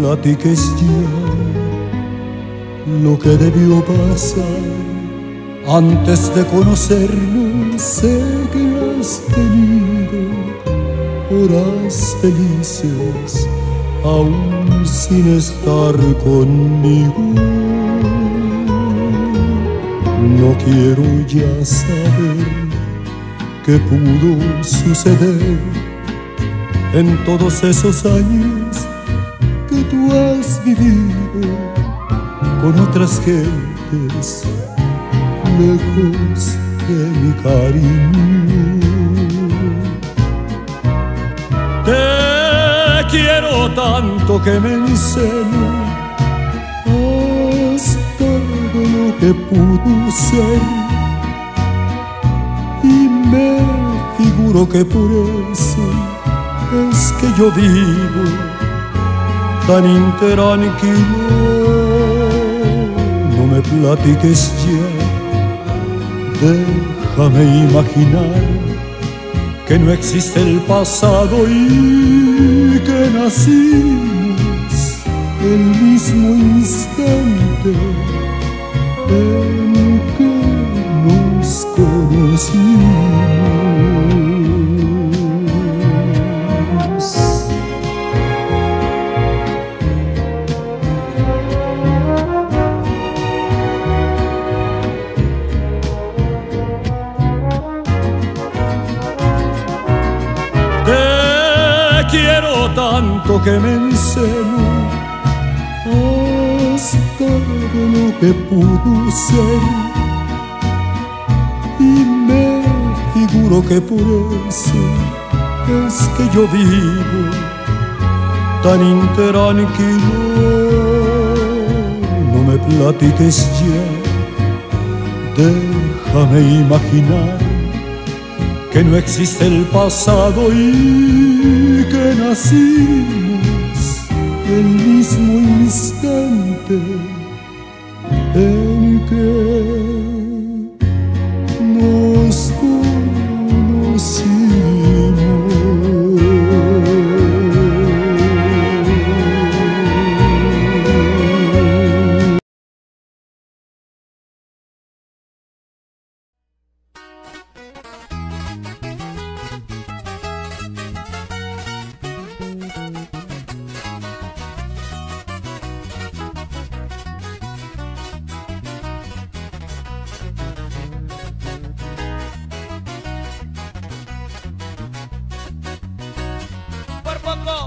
platiques ya lo que debió pasar antes de conocernos. Sé que has tenido horas felices aún sin estar conmigo. No quiero ya saber qué pudo suceder en todos esos años tú has vivido con otras gentes lejos de mi cariño. Te quiero tanto que me enseño todo lo que pudo ser y me figuro que por eso es que yo vivo tan intranquilo. No me platiques ya, déjame imaginar que no existe el pasado y que nacimos el mismo instante quiero tanto que me enseño hasta de lo que pudo ser. Y me figuro que por eso es que yo vivo tan intranquilo. No me platiques ya. Déjame imaginar que no existe el pasado y nacimos el mismo instante en que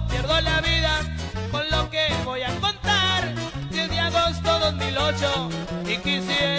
pierdo la vida con lo que voy a contar. 10 de agosto 2008 y quisiera